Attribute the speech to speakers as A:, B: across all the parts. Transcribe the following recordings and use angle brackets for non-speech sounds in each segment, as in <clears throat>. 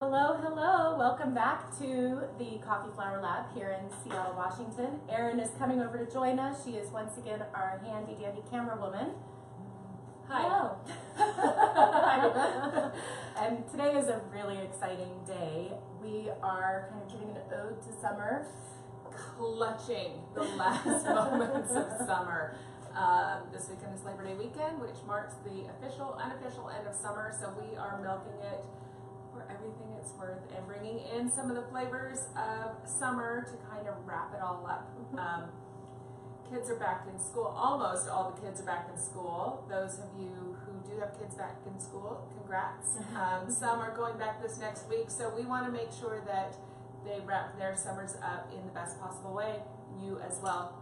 A: Hello, hello. Welcome back to the Coffee Flour Lab here in Seattle, Washington. Erin is coming over to join us. She is once again our handy dandy camera woman.
B: Hi.
A: Hello. <laughs> and today is a really exciting day. We are kind of giving an ode to summer.
B: Clutching the <laughs> last moments of summer. Um, this weekend is Labor Day weekend, which marks the official, unofficial end of summer. So we are milking it for everything it's worth and bringing in some of the flavors of summer to kind of wrap it all up. Um, kids are back in school. Almost all the kids are back in school. Those of you who do have kids back in school, congrats. Um, some are going back this next week, so we want to make sure that they wrap their summers up in the best possible way. You as well.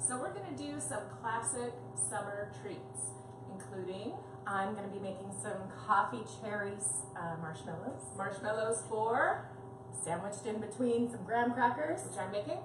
B: So we're going to do some classic summer treats, including
A: I'm going to be making some coffee cherries uh, marshmallows
B: marshmallows for,
A: sandwiched in between some graham crackers.
B: which I'm making.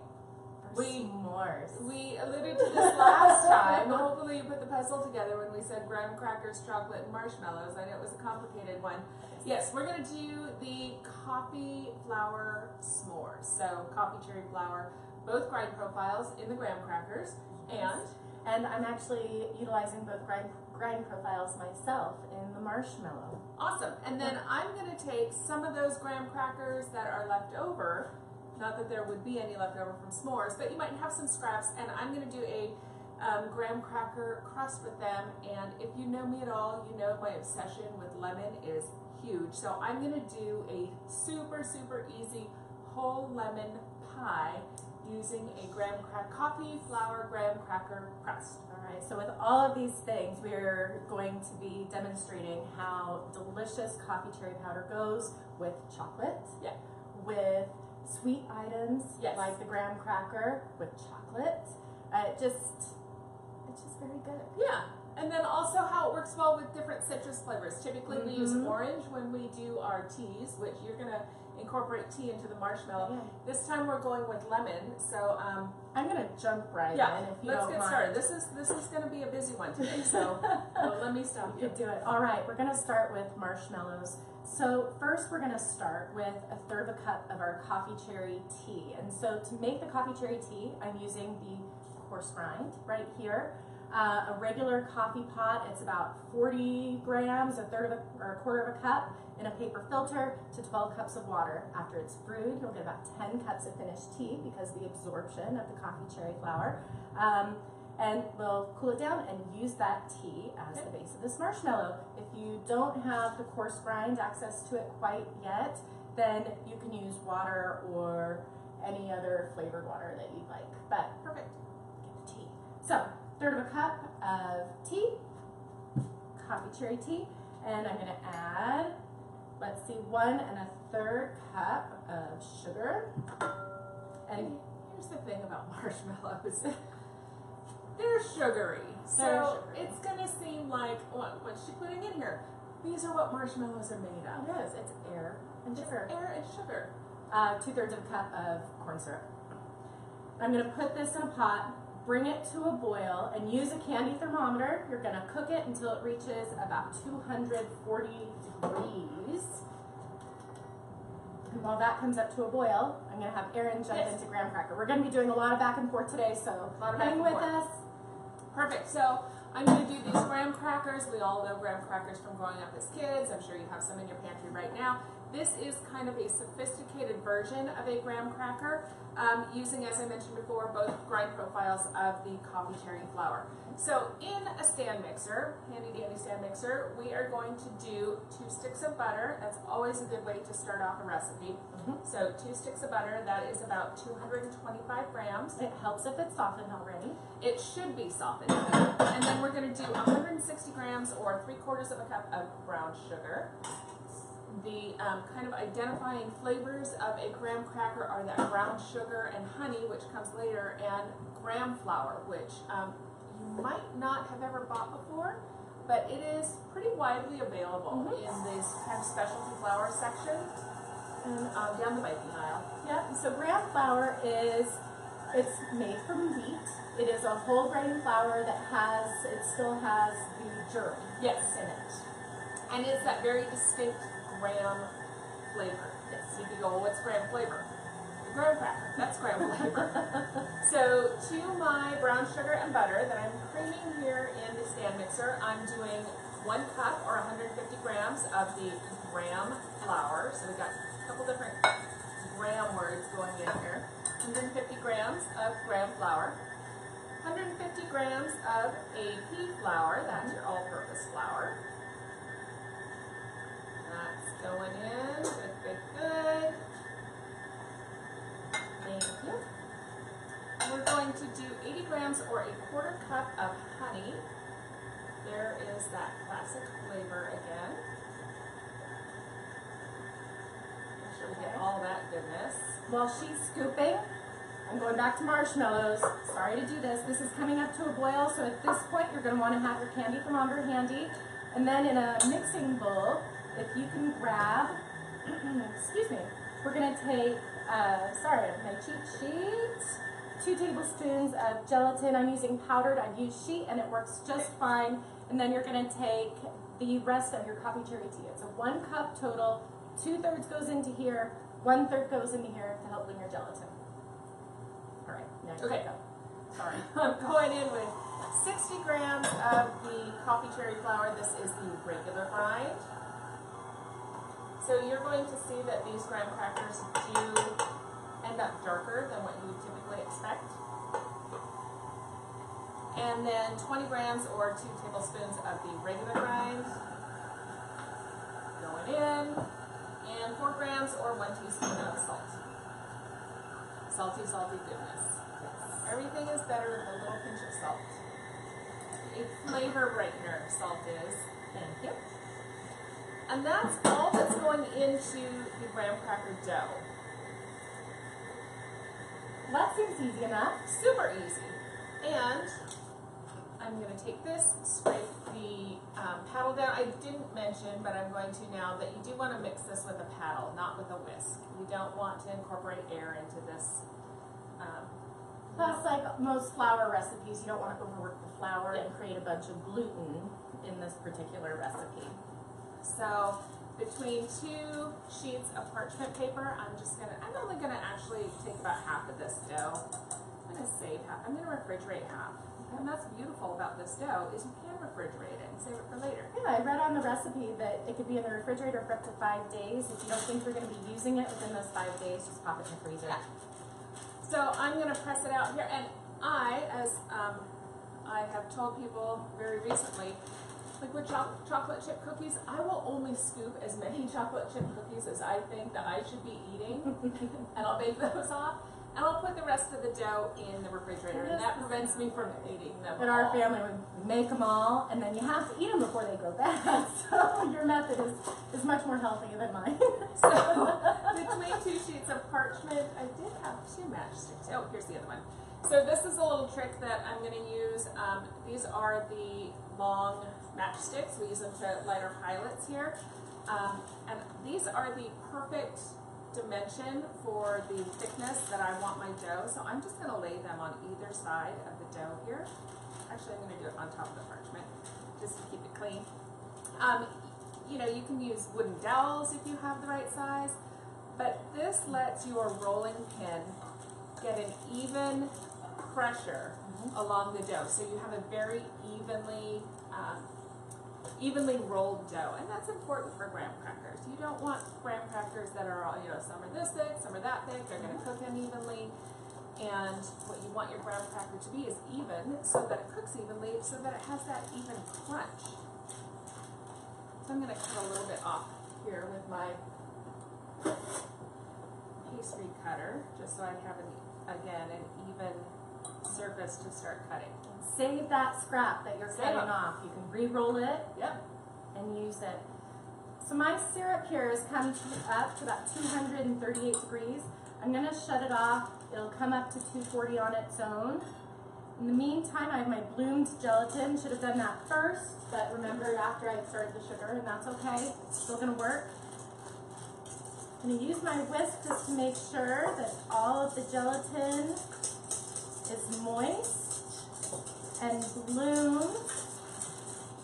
B: We-
A: s'mores.
B: We alluded to this last time. Hopefully, you put the puzzle together when we said graham crackers, chocolate, and marshmallows. I know it was a complicated one. Yes, we're going to do the coffee flour s'mores. So, coffee cherry flour, both grind profiles in the graham crackers, and
A: And I'm actually utilizing both grind, grind profiles myself in the marshmallow.
B: Awesome. And then I'm going to take some of those graham crackers that are left over. Not that there would be any left over from s'mores, but you might have some scraps. And I'm going to do a um, graham cracker crust with them. And if you know me at all, you know my obsession with lemon is huge. So I'm going to do a super, super easy whole lemon pie using a graham crack coffee flour graham cracker crust.
A: All right, so with all of these things, we're going to be demonstrating how delicious coffee cherry powder goes with chocolate,
B: Yeah.
A: with sweet items
B: Yes.
A: like the graham cracker with chocolate. Uh, it just, it's just very good.
B: Yeah, and then also how it works well with different citrus flavors. Typically, we use
A: Mhm.
B: orange when we do our teas, which you're gonna incorporate tea into the marshmallow.
A: Yeah.
B: This time we're going with lemon, so um,
A: I'm gonna jump right
B: yeah,
A: in if you
B: let's get
A: mind.
B: started. This is this is gonna be a busy one today, so <laughs> well, let me stop
A: You
B: you.
A: could do it. All right, we're gonna start with marshmallows. So first we're gonna start with a third of a cup of our coffee cherry tea. And so to make the coffee cherry tea, I'm using the coarse grind right here. Uh, a regular coffee pot, it's about 40 grams, a third of a, or a quarter of a cup in a paper filter to 12 cups of water. After it's brewed, you'll get about 10 cups of finished tea because the absorption of the coffee cherry flour. Um, and we'll cool it down and use that tea as the base of this marshmallow. If you don't have the coarse grind access to it quite yet, then you can use water or any other flavored water that you'd like. But
B: Perfect.
A: get the tea. So, third of a cup of tea, coffee cherry tea, and I'm gonna add, let's see, one and a third cup of sugar. And
B: And here's the thing about <laughs> marshmallows. They're sugary, so
A: They're sugary.
B: it's gonna seem like what, what's she putting in here? These are what marshmallows are made of.
A: it is, it's air and sugar.
B: air and sugar.
A: uh, two thirds of a cup of corn syrup. I'm going to put this in a pot, bring it to a boil, and use a candy thermometer. You're going to cook it until it reaches about 240 degrees. And while that comes up to a boil, I'm going to have Erin jump
B: Yes.
A: into graham cracker. We're going to be doing a lot of back and forth today, so
B: A lot of
A: hang with
B: forth.
A: us.
B: Perfect. So I'm going to do these graham crackers. We all know graham crackers from growing up as kids. I'm sure you have some in your pantry right now. This is kind of a sophisticated version of a graham cracker, um, using, as I mentioned before, both grind profiles of the coffee cherry flour. So in a stand mixer, handy dandy stand mixer, we are going to do two sticks of butter. That's always a good way to start off a recipe.
A: Mhm.
B: So two sticks of butter, that is about 225 grams.
A: It helps if it's softened already.
B: It should be softened. And then we're going to do 160 grams or three quarters of a cup of brown sugar. The um, kind of identifying flavors of a graham cracker are that brown sugar and honey, which comes later, and graham flour, which um, you might not have ever bought before, but it is pretty widely available
A: Mhm.
B: in this kind of specialty flour section and um, down the baking aisle.
A: Yeah, so graham flour is, it's made from wheat. It is a whole grain flour that has, it still has the germ
B: Yes.
A: in it.
B: And it's that very distinct graham flavor.
A: Yes.
B: You could go, well, what's graham flavor? Graham cracker. That's graham flavor. <laughs> so to my brown sugar and butter that I'm creaming here in the stand mixer, I'm doing one cup or 150 grams of the graham flour. So we've got a couple different graham words going in here. 150 grams of graham flour. 150 grams of AP flour, that's your all-purpose flour. That's going in, good, good, good.
A: Thank you.
B: We're going to do 80 grams or a quarter cup of honey. There is that classic flavor again. Make sure we get all that goodness.
A: While she's scooping, I'm going back to marshmallows. Sorry to do this. This is coming up to a boil, so at this point you're going to want to have your candy thermometer handy. And then in a mixing bowl, if you can grab, <clears throat> excuse me, we're going to take, uh, sorry, my cheat sheet, two tablespoons of gelatin. I'm using powdered, I've used sheet and it works just fine. And then you're going to take the rest of your coffee cherry tea. It's a one cup total, two thirds goes into here, one third goes into here to help blend your gelatin. All right, now you
B: Okay.
A: go. Sorry. <laughs>
B: I'm going in with 60 grams of the coffee cherry flour. This is the regular grind. So you're going to see that these graham crackers do end up darker than what you would typically expect. And then 20 grams or two tablespoons of the regular grind going in, and four grams or one teaspoon of salt. Salty, salty goodness. Everything is better with a little pinch of salt. A flavor brightener, salt is.
A: Thank you.
B: And that's all that's going into the graham cracker dough.
A: That seems easy enough.
B: Super easy. And I'm going to take this, scrape the um, paddle down. I didn't mention, but I'm going to now, that you do want to mix this with a paddle, not with a whisk. You don't want to incorporate air into this. Um,
A: Plus, like most flour recipes, you don't want to overwork the flour
B: Yeah.
A: and create a bunch of gluten in this particular recipe.
B: So between two sheets of parchment paper, I'm just gonna, I'm only gonna actually take about half of this dough. I'm gonna save half, I'm gonna refrigerate half. And that's beautiful about this dough, is you can refrigerate it and save it for later.
A: Yeah, I read on the recipe that it could be in the refrigerator for up to five days. If you don't think you're going to be using it within those five days, just pop it in the freezer.
B: Yeah. So I'm gonna press it out here, and I, as um, I have told people very recently, like with cho- chocolate chip cookies, I will only scoop as many <laughs> chocolate chip cookies as I think that I should be eating, <laughs> and I'll bake those off, and I'll put the rest of the dough in the refrigerator, and that prevents me from eating them.
A: In our family, would make them all, and then you have to eat them before they go bad. <laughs> So your method is, is much more healthy than mine.
B: So between two sheets of parchment, I did have two matchsticks. Oh, here's the other one. So this is a little trick that I'm going to use. Um, these are the long matchsticks. We use them to light our pilots here. Um, and these are the perfect dimension for the thickness that I want my dough. So I'm just going to lay them on either side of the dough here. Actually, I'm going to do it on top of the parchment just to keep it clean. Um, you know, you can use wooden dowels if you have the right size, but this lets your rolling pin get an even pressure along the dough. So you have a very evenly, um, evenly rolled dough, and that's important for graham crackers. You don't want graham crackers that are all, you know, some are this thick, some are that thick. They're going to mm-hmm. cook unevenly. And what you want your graham cracker to be is even, so that it cooks evenly, so that it has that even crunch. So I'm going to cut a little bit off here with my pastry cutter, just so I have an, again an even surface to start cutting.
A: Save that scrap that you're
B: Save
A: cutting
B: it.
A: off. You can re-roll it
B: Yep.
A: and use it. So my syrup here has come to- up to about 238 degrees. I'm gonna shut it off. It'll come up to 240 on its own. In the meantime, I have my bloomed gelatin. Should have done that first, but remember after I started the sugar, and that's okay. It's still gonna work. I'm gonna use my whisk just to make sure that all of the gelatin is moist and bloomed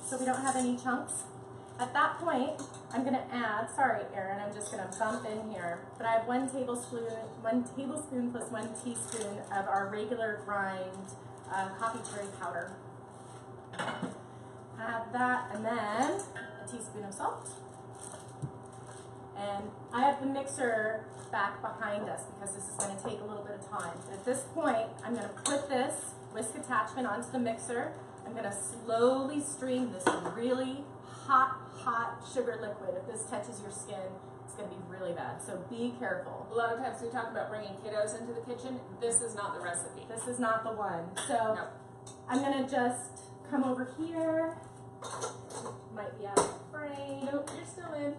A: so we don't have any chunks. At that point, I'm gonna add, sorry Erin, I'm just gonna bump in here, but I have one tablespoon, one tablespoon plus one teaspoon of our regular grind uh, coffee cherry powder. Add that and then a teaspoon of salt. And I have the mixer back behind us because this is going to take a little bit of time. At this point, I'm going to put this whisk attachment onto the mixer. I'm going to slowly stream this really hot, hot sugar liquid. If this touches your skin, it's going to be really bad. So be careful.
B: A lot of times we talk about bringing kiddos into the kitchen. This is not the recipe.
A: This is not the one. So
B: No.
A: I'm going to just come over here. Might be out of frame.
B: Nope, you're still in.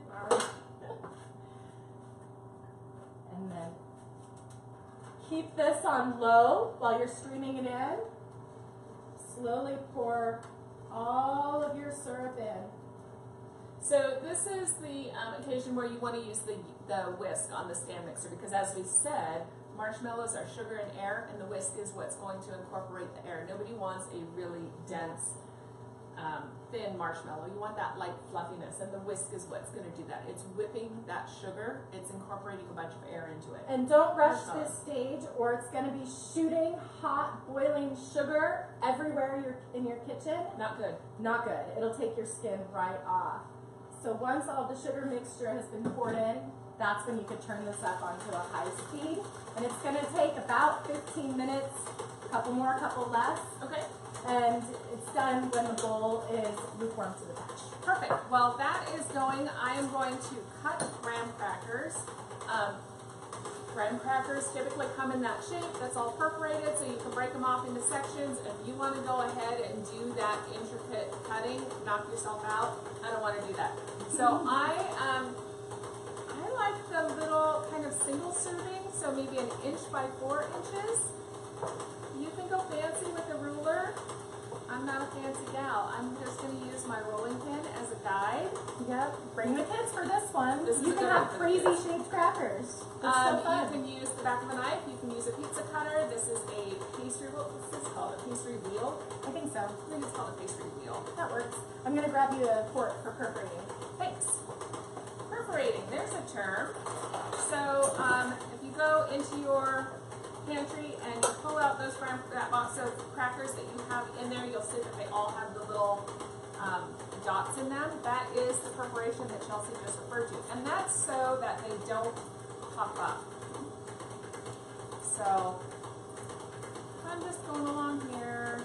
A: And then keep this on low while you're streaming it in. Slowly pour all of your syrup in.
B: So this is the um, occasion where you want to use the, the whisk on the stand mixer because as we said, marshmallows are sugar and air and the whisk is what's going to incorporate the air. Nobody wants a really dense, um, thin marshmallow. You want that light fluffiness and the whisk is what's going to do that. It's whipping that sugar, it's incorporating a bunch of air into it.
A: And don't rush this stage or it's going to be shooting hot boiling sugar everywhere you're in your kitchen.
B: Not good.
A: Not good. It'll take your skin right off. So once all the sugar mixture has been poured in, that's when you could turn this up onto a high speed. And it's gonna take about 15 minutes, a couple more, a couple less,
B: Okay.
A: And it's done when the bowl is lukewarm to the touch.
B: Perfect. Well, that is going. I am going to cut graham crackers. Um, graham crackers typically come in that shape that's all perforated, so you can break them off into sections. If you want to go ahead and do that intricate cutting, knock yourself out. I don't want to do that. So <laughs> I um, I like the little kind of single serving, so maybe an inch by four inches. You can go fancy with a ruler. I'm not a fancy gal. I'm just going to use my rolling pin as a guide.
A: Yep. Bring the kids for this one.
B: This
A: you can have
B: one for the
A: crazy
B: kids.
A: shaped crackers. It's
B: Um,
A: so fun.
B: you can use the back of a knife. You can use a pizza cutter. This is a pastry. What's this called? A pastry wheel.
A: I think so.
B: I think it's called a pastry wheel.
A: That works. I'm gonna grab you a fork for perforating.
B: Thanks. Perforating. There's a term. So um, if you go into your pantry and you pull out those gram- that box of crackers that you have in there, you'll see that they all have the little um, dots in them. That is the perforation that Chelsea just referred to, and that's so that they don't pop up. So I'm just going along here.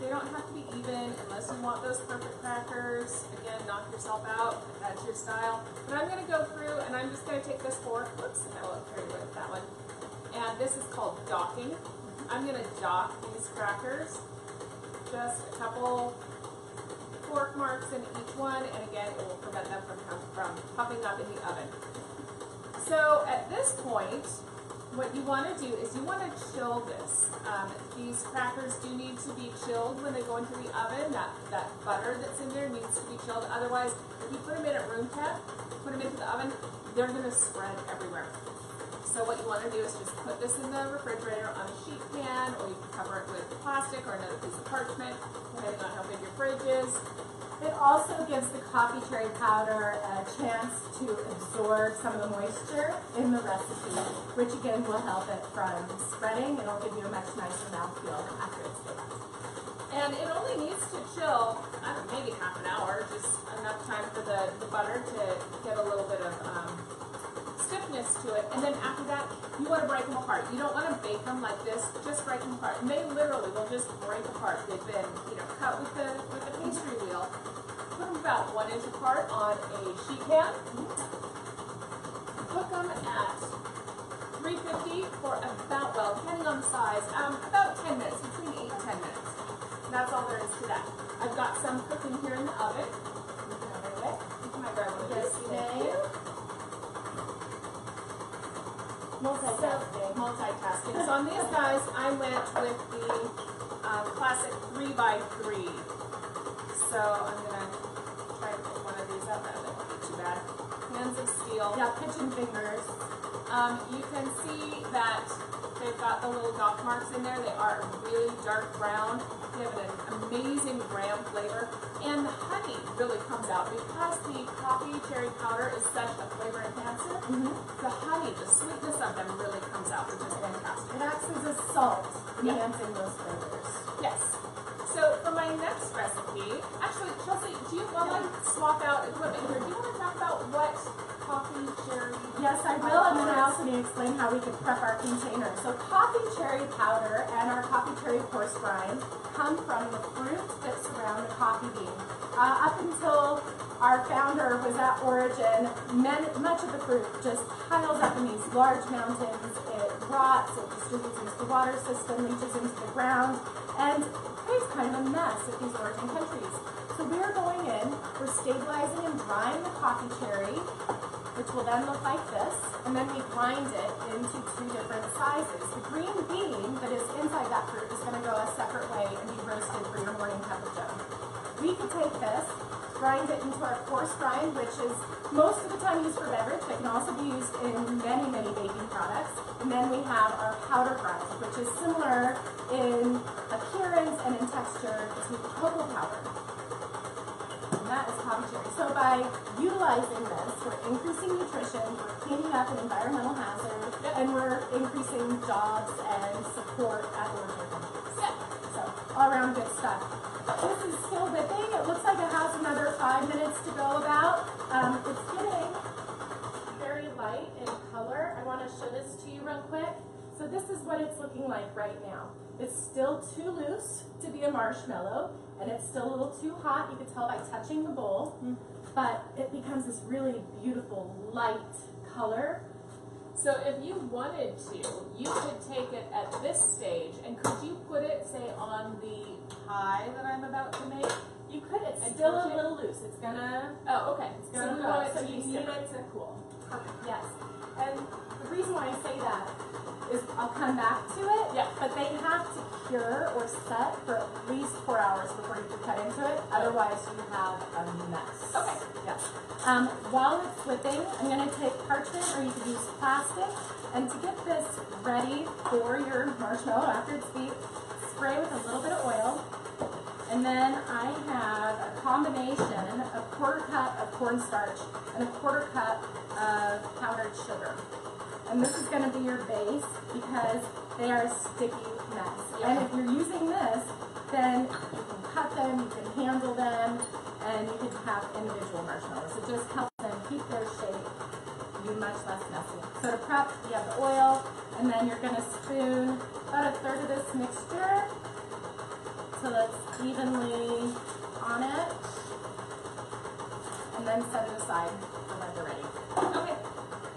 B: They don't have to be even unless you want those perfect crackers. Again, knock yourself out if that's your style. But I'm going to go through and I'm just going to take this fork. Whoops, look very good with that one. And this is called docking. I'm going to dock these crackers. Just a couple fork marks in each one, and again, it will prevent them from, from popping up in the oven. So at this point, what you want to do is you want to chill this. Um, these crackers do need to be chilled when they go into the oven. That, that butter that's in there needs to be chilled. Otherwise, if you put them in at room temp, put them into the oven, they're going to spread everywhere. So what you want to do is just put this in the refrigerator on a sheet pan, or you can cover it with plastic or another piece of parchment, depending on how big your fridge is.
A: It also gives the coffee cherry powder a chance to absorb some of the moisture in the recipe, which again will help it from spreading. It'll give you a much nicer mouthfeel after it's baked.
B: And it only needs to chill, I don't know, maybe half an hour, just enough time for the, the butter to get a little bit of um, stiffness to it. And then after that, you want to break them apart. You don't want to bake them like this, just break them apart. And they literally will just break apart. They've been, you know, cut with the, with the pastry wheel. Put them about one inch apart on a sheet pan. Cook them at 350 for about, well, depending on the size, um, about 10 minutes, between 8 and 10 minutes. That's all there is to that. I've got some cooking here in the oven. You can. You grab one
A: Yes, you. Multitasking.
B: multitasking. So on these guys, I went with the um, classic 3x3. So I'm going to try to pick one of these up. That won't be too bad. hands of steel.
A: Yeah, kitchen fingers.
B: Um, you can see that they've got the little golf marks in there. They are really dark brown. Have an amazing graham flavor. And the honey really comes out because the coffee cherry powder is such a flavor enhancer.
A: Mm-hmm.
B: The honey, the sweetness of them really comes out, which is fantastic.
A: It acts as a salt,
B: Yeah.
A: enhancing those flavors.
B: Yes. So for my next recipe, actually, Chelsea, do you while I swap out equipment here, do you want to talk about what coffee cherry?
A: Yes, I will, and then I also need to explain how we could prep our container. So coffee cherry powder and our coffee cherry coarse grind come from the fruit that surround the coffee bean. Uh, up until our founder was at Origin, men, much of the fruit just piles up in these large mountains. It rots, it distributes into the water system, leaches into the ground, and creates kind of a mess at these origin countries. So we are going in, we're stabilizing and drying the coffee cherry, which will then look like this, and then we grind it into two different sizes. The green bean that is inside that fruit is going to go a separate way and be roasted for your morning cup of joe. We could take this, grind it into our coarse grind, which is most of the time used for beverage, but can also be used in many, many baking products. And then we have our powder grind, which is similar in appearance and in texture to cocoa powder. And that is coffee cherry. So by utilizing this, we're increasing nutrition, we're cleaning up an environmental hazard, and we're increasing jobs and support at origin countries.
B: Yeah.
A: So all around good stuff. This is still whipping. It looks like it has another five minutes to go about. Um, it's getting very light in color. I want to show this to you real quick. So this is what it's looking like right now. It's still too loose to be a marshmallow, and it's still a little too hot. You can tell by touching the bowl, mm-hmm. but it becomes this really beautiful light color.
B: So if you wanted to, you could take it at this stage, and could you put it, say, on the pie that I'm about to make?
A: You could. It's
B: And
A: still a
B: it?
A: little loose. It's gonna
B: Oh, okay.
A: It's
B: So
A: gonna
B: we
A: go. So
B: to
A: you need it to cool. Perfect. Yes. And the reason why I say that is I'll come back to it.
B: Yeah.
A: But they have to cure or set for at least four hours before you can cut into it. Otherwise, you have a mess.
B: Okay.
A: Yes. Um, while it's whipping, I'm going to take parchment or you can use plastic. And to get this ready for your marshmallow after it's beat, spray with a little bit of oil. And then I have a combination, of a quarter cup of cornstarch and a quarter cup of powdered sugar. And this is going to be your base because they are a sticky mess. And if you're using this, then you can cut them, you can handle them, and you can have individual marshmallows. It just helps them keep their shape, be much less messy. So to prep, you have the oil, and then you're going to spoon about a third of this mixture so that's evenly on it. And then set it aside for when you're ready.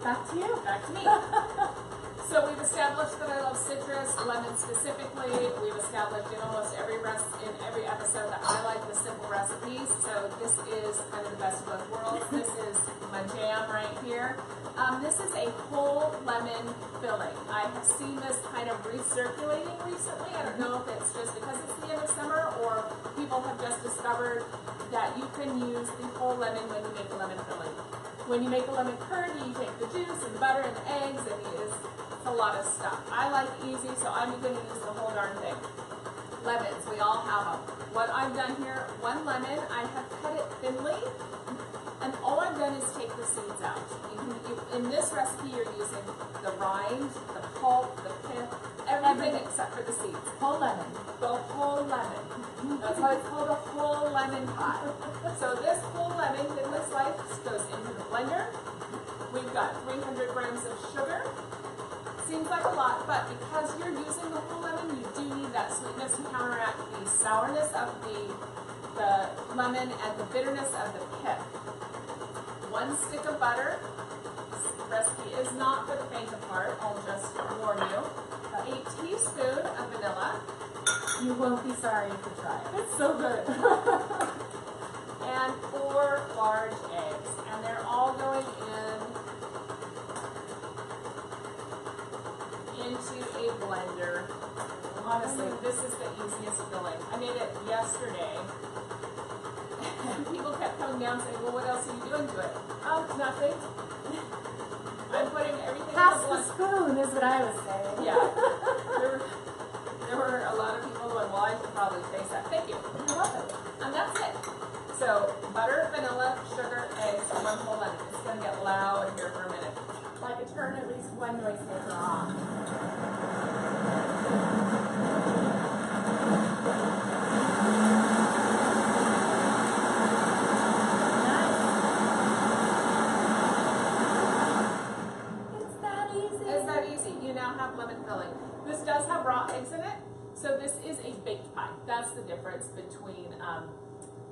A: Back to you.
B: Back to me. <laughs> so we've established that I love citrus, lemon specifically. We've established in almost every rest in every episode that I like the simple recipes. So this is kind of the best of both worlds. This is my jam right here. Um, this is a whole lemon filling. I have seen this kind of recirculating recently. I don't know if it's just because it's the end of summer or people have just discovered that you can use the whole lemon when you make a lemon filling. When you make a lemon curd, you take the juice and the butter and the eggs, and it is a lot of stuff. I like easy, so I'm going to use the whole darn thing. Lemons, we all have them. What I've done here, one lemon, I have cut it thinly, and all I've done is take the seeds out. You can, you, in this recipe, you're using the rind, the pulp, the pith, everything except for the seeds.
A: Whole lemon.
B: The whole lemon. That's why it's called a whole lemon pie. So this whole lemon thinly sliced goes into the blender. We've got 300 grams of sugar. Seems like a lot, but because you're using the whole lemon, you do need that sweetness to counteract the sourness of the, the lemon and the bitterness of the pith. One stick of butter. This recipe is not for the faint of heart, I'll just warn you.
A: You won't be sorry if you try it. It's so good. <laughs>
B: and four large eggs. And they're all going in into a blender. Honestly, mm-hmm. this is the easiest filling. I made it yesterday. And <laughs> people kept coming down saying, well, what else are you doing to it? Oh, nothing. <laughs> I'm putting everything
A: Pass
B: in the
A: the spoon is what I was saying.
B: Yeah. There, were- there were a lot of people going, well, I should probably taste that. Thank you.
A: You're welcome.
B: And that's it. So butter, vanilla, sugar, eggs, and one whole lemon. It's gonna get loud here for a minute.
A: Like a turn at least one noisemaker off. It's that easy.
B: It's that easy. You now have lemon filling. This does have raw eggs in it, so this is a baked pie. That's the difference between um,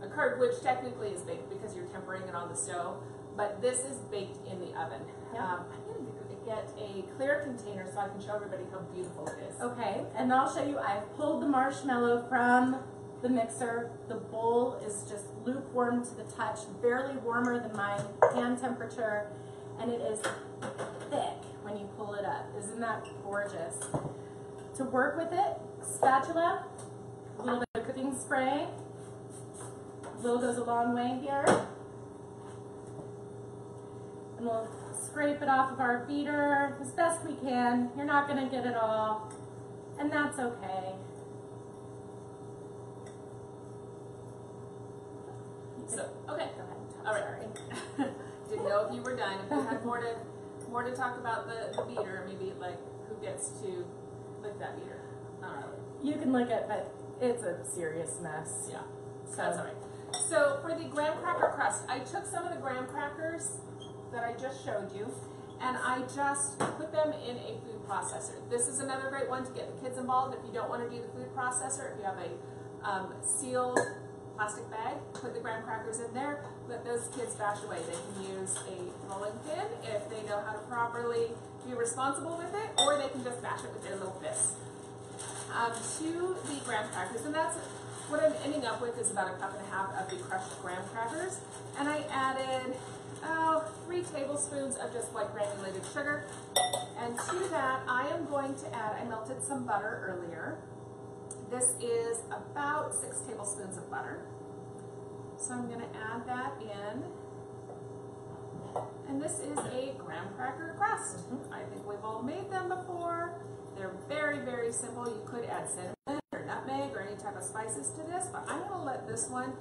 B: a curd, which technically is baked because you're tempering it on the stove, but this is baked in the oven.
A: Yeah.
B: Um, I'm going to get a clear container so I can show everybody how beautiful it is.
A: Okay, and I'll show you, I've pulled the marshmallow from the mixer. The bowl is just lukewarm to the touch, barely warmer than my hand temperature, and it is thick when you pull it up. Isn't that gorgeous? To work with it, spatula, a little bit of cooking spray. A little goes a long way here. And we'll scrape it off of our beater as best we can. You're not gonna get it all, and that's okay.
B: So, okay.
A: Go ahead.
B: All right. <laughs> Didn't know if you were done. If you had more to more to talk about the, the beater, maybe like who gets to lick that beater. Not really.
A: You can look at, but it's a serious mess.
B: Yeah.
A: So
B: That's all right. So for the graham cracker crust, I took some of the graham crackers that I just showed you, and I just put them in a food processor. This is another great one to get the kids involved. If you don't want to do the food processor, if you have a um, sealed plastic bag, put the graham crackers in there. Let those kids bash away. They can use a rolling pin if they know how to properly be responsible with it, or they can just bash it with their little fists um, to the graham crackers, and that's what I'm ending up with is about a cup and a half of the crushed graham crackers, and I added oh three tablespoons of just like granulated sugar, and to that I am going to add I melted some butter earlier. This is about six tablespoons of butter, so I'm going to add that in. This is a graham cracker crust. I think we've all made them before. They're very, very simple. You could add cinnamon or nutmeg or any type of spices to this, but I'm gonna let this one,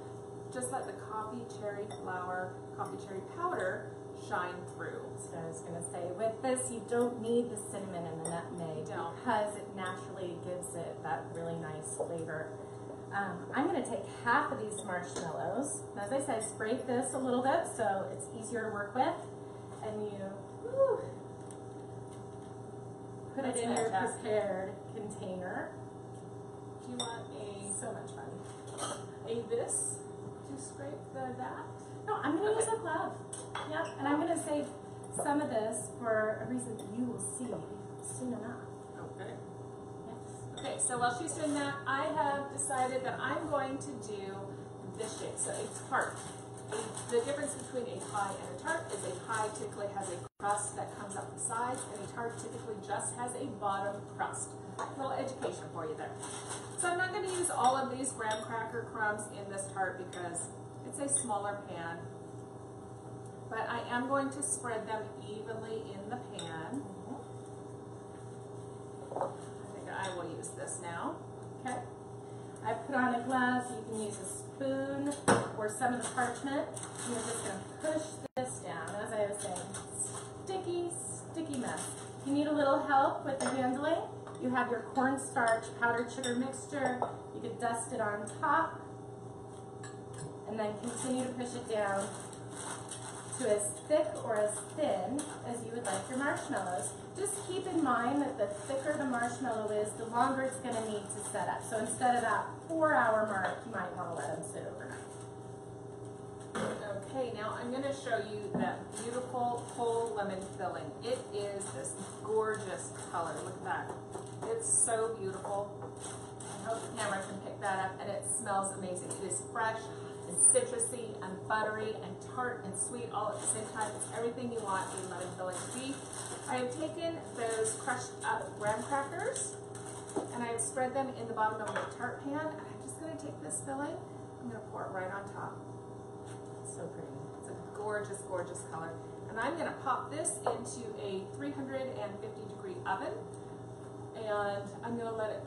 B: just let the coffee cherry flour, coffee cherry powder shine through.
A: So I was gonna say, with this, you don't need the cinnamon and the nutmeg because it naturally gives it that really nice flavor. Um, I'm gonna take half of these marshmallows. As I said, scrape this a little bit so it's easier to work with. And you whew, put
B: That's
A: it in your
B: fantastic.
A: prepared container.
B: Do you want a,
A: So much fun.
B: a this to scrape the that?
A: No, I'm gonna
B: Okay.
A: use a glove. Yep, and I'm gonna save some of this for a reason you will see soon enough.
B: Okay.
A: Yes.
B: Okay, so while she's doing that, I have decided that I'm going to do this shape. So a tart. The difference between a pie and a tart is a pie typically has a crust that comes up the sides, and a tart typically just has a bottom crust. A little education for you there. So I'm not going to use all of these graham cracker crumbs in this tart because it's a smaller pan. But I am going to spread them evenly in the pan. Mm-hmm. I think I will use this now.
A: Okay. I put on a glove. You can use a spoon or some of the parchment. You're just going to push this down. As I was saying, sticky, sticky mess. If you need a little help with the handling, you have your cornstarch powdered sugar mixture. You could dust it on top and then continue to push it down to as thick or as thin as you would like your marshmallows. Just keep in mind that the thicker the marshmallow is, the longer it's going to need to set up. So instead of that four hour mark, you might want to let them sit overnight.
B: Okay, now I'm going to show you that beautiful whole lemon filling. It is this gorgeous color. Look at that. It's so beautiful. I hope the camera can pick that up, and it smells amazing. It is fresh and citrusy and buttery and tart and sweet all at the same time. It's everything you want a lemon filling to. I have taken those crushed up graham crackers and I have spread them in the bottom of my tart pan. And I'm just going to take this filling. I'm going to pour it right on top.
A: It's So pretty.
B: It's a gorgeous, gorgeous color. And I'm gonna pop this into a 350 degree oven. And I'm gonna let it,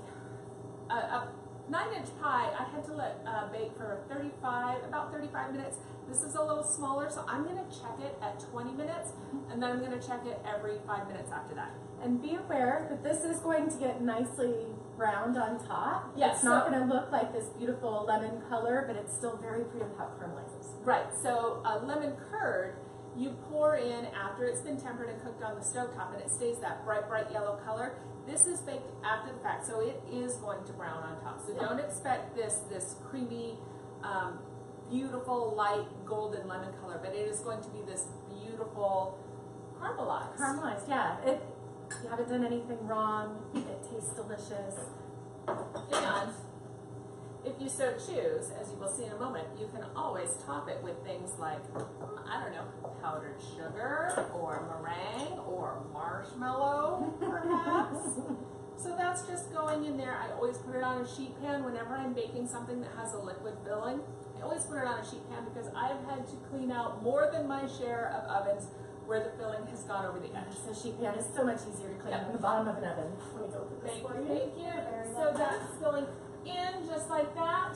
B: uh, a, a nine inch pie, I had to let uh, bake for 35, about 35 minutes. This is a little smaller, so I'm gonna check it at 20 minutes, and then I'm gonna check it every five minutes after that.
A: And be aware that this is going to get nicely browned on top.
B: Yes,
A: It's not
B: so-
A: going to look like this beautiful lemon color, but it's still very pre and pop caramelizes.
B: Right, so a lemon curd you pour in after it's been tempered and cooked on the stove top and it stays that bright, bright yellow color. This is baked after the fact, so it is going to brown on top. So don't expect this, this creamy, um, beautiful, light golden lemon color, but it is going to be this beautiful caramelized.
A: Caramelized, yeah. It, you haven't done anything wrong. It tastes delicious.
B: And if you so choose, as you will see in a moment, you can always top it with things like, mm, I don't know, powdered sugar or meringue or marshmallow, perhaps. <laughs> so that's just going in there. I always put it on a sheet pan whenever I'm baking something that has a liquid filling. I always put it on a sheet pan because I've had to clean out more than my share of ovens where the filling has gone over the edge.
A: So sheet pan is so much easier to clean
B: Yeah.
A: than the bottom of an oven. Let me go this
B: Thank you, thank you.
A: Very
B: So that's just like that.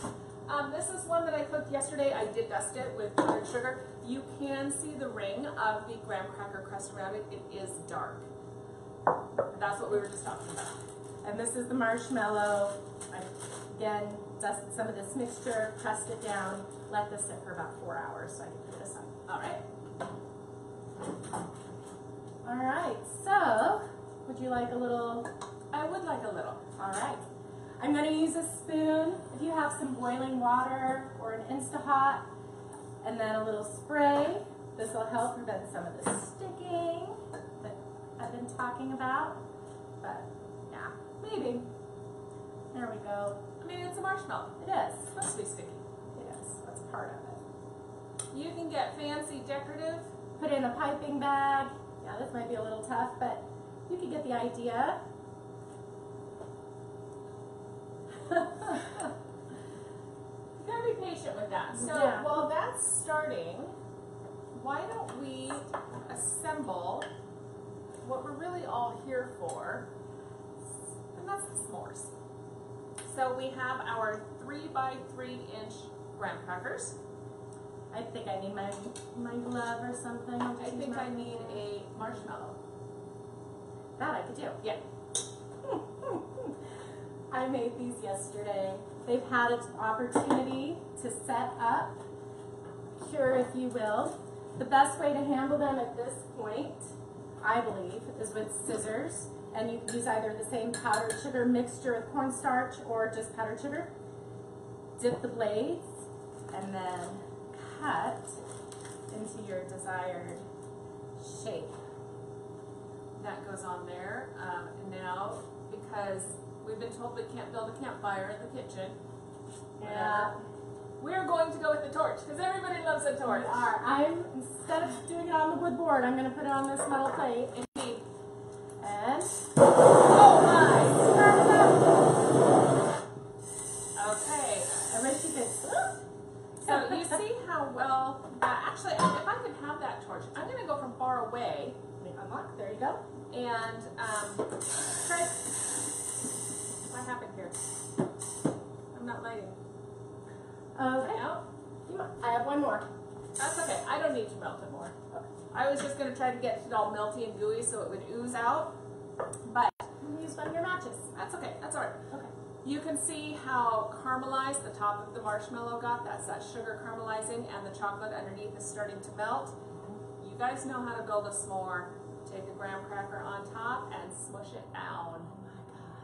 B: Um, this is one that I cooked yesterday. I did dust it with powdered sugar. You can see the ring of the graham cracker crust around it. It is dark. That's what we were just talking about.
A: And this is the marshmallow. I again dusted some of this mixture, pressed it down, let this sit for about four hours so I can put this up.
B: All right.
A: All right, so would you like a little?
B: I would like a little.
A: All right. I'm going to use a spoon. If you have some boiling water or an Instahot, and then a little spray, this will help prevent some of the sticking that I've been talking about. But yeah, maybe. There we go.
B: I mean, it's a marshmallow.
A: It is.
B: It's supposed to be sticky.
A: It is. That's part of it.
B: You can get fancy decorative.
A: Put it in a piping bag. Yeah, this might be a little tough, but you can get the idea.
B: You gotta be patient with that. So
A: Yeah.
B: while that's starting, why don't we assemble what we're really all here for, and that's the s'mores. So we have our three by three inch graham crackers.
A: I think I need my my glove or something.
B: I think I need a marshmallow.
A: that I could do.
B: Yeah.
A: I made these yesterday. They've had an opportunity to set up, cure if you will. The best way to handle them at this point, I believe, is with scissors. And you can use either the same powdered sugar mixture with cornstarch or just powdered sugar. Dip the blades and then cut into your desired shape.
B: That goes on there. Um, now, because we've been told we can't build a campfire in the kitchen,
A: Yeah.
B: we're going to go with the torch because everybody loves a torch.
A: We are. I'm instead of doing it on the wood board, I'm gonna put it on this metal plate.
B: Indeed.
A: And
B: Oh my! Okay.
A: I wish you could.
B: So you see how well, uh, actually, if I could have that torch, I'm going to go from far away
A: Let me unlock. There you go.
B: and um, try. What happened here? I'm not lighting.
A: Okay.
B: Out?
A: You might- I have one more.
B: That's okay. I don't need to melt it more. I was just going to try to get it all melty and gooey so it would ooze out, but
A: Use one of your matches.
B: that's okay. That's all right.
A: Okay.
B: You can see how caramelized the top of the marshmallow got. That's that sugar caramelizing and the chocolate underneath is starting to melt. You guys know how to build a s'more. Take a graham cracker on top and smush it down.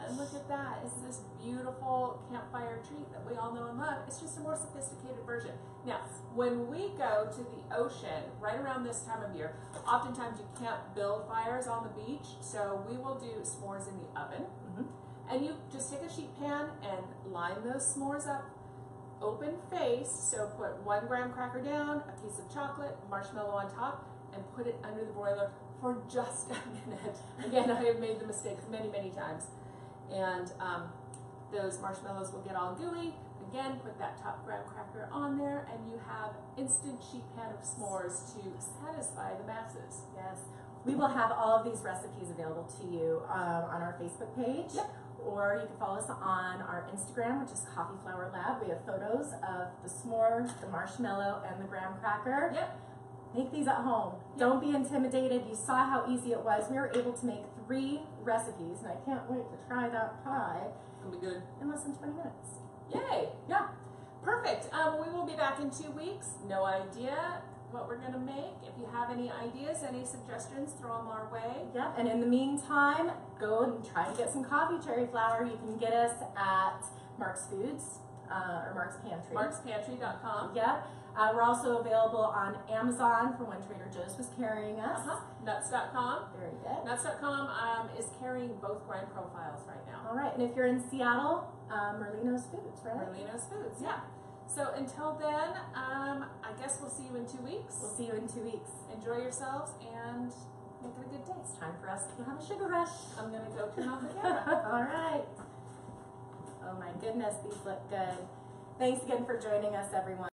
B: And look at that. It's this beautiful campfire treat that we all know and love. It's just a more sophisticated version. Now, when we go to the ocean right around this time of year, oftentimes you can't build fires on the beach, so we will do s'mores in the oven.
A: Mhm.
B: And you just take a sheet pan and line those s'mores up open face. So put one graham cracker down, a piece of chocolate, marshmallow on top, and put it under the broiler for just a minute. Again, I have made the mistake many, many times. And um, those marshmallows will get all gooey. Again, put that top graham cracker on there, and you have instant sheet pan of s'mores to satisfy the masses.
A: Yes. We will have all of these recipes available to you um, on our Facebook page.
B: Yep.
A: Or you can follow us on our Instagram, which is Coffee Flour Lab. We have photos of the s'more, the marshmallow, and the graham cracker.
B: Yep.
A: Make these at home. Don't be intimidated. You saw how easy it was. We were able to make three recipes, and I can't wait to try that pie
B: gonna be good.
A: in less than 20 minutes.
B: Yay!
A: Yeah.
B: Perfect. Um, we will be back in two weeks. No idea what we're gonna make. If you have any ideas, any suggestions, throw them our way.
A: Yeah, and in the meantime, go and try to get some coffee cherry flour. You can get us at Marx Foods uh, or Marx Pantry.
B: MarxPantry.com.
A: Yeah, uh, we're also available on Amazon for when Trader Joe's was carrying us.
B: Uh-huh. Nuts.com.
A: Very good.
B: Nuts.com um, is carrying both grind profiles right now.
A: All right, and if you're in Seattle, um, Merlino's Foods, right?
B: Merlino's Foods, yeah. So until then, um, I guess we'll see you in two weeks.
A: We'll see you in two weeks.
B: Enjoy yourselves and make it a good day.
A: It's time for us to have a sugar rush.
B: I'm gonna go turn off the <laughs> camera.
A: All right. Oh my goodness, these look good. Thanks again for joining us, everyone.